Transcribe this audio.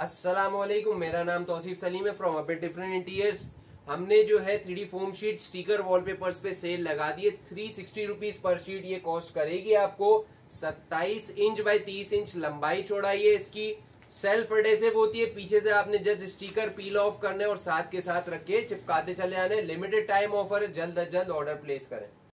असलम मेरा नाम तोसीफ सलीम है फ्रॉम अबे डिफरेंट इंटीरियर्स हमने जो है three D foam sheet sticker wallpapers पे सेल लगा दिए। Three sixty rupees per sheet ये कॉस्ट करेगी आपको। सत्ताईस इंच बाय तीस इंच लंबाई चौड़ाई है इसकी। सेल्फ एडेसिव होती है। पीछे से आपने जस्ट स्टिकर पील ऑफ़ करने और साथ के साथ रख के चिपकाते चले आने लिमिटेड टाइम ऑफ़र है। जल्द अज जल्द ऑर्डर प्लेस करें।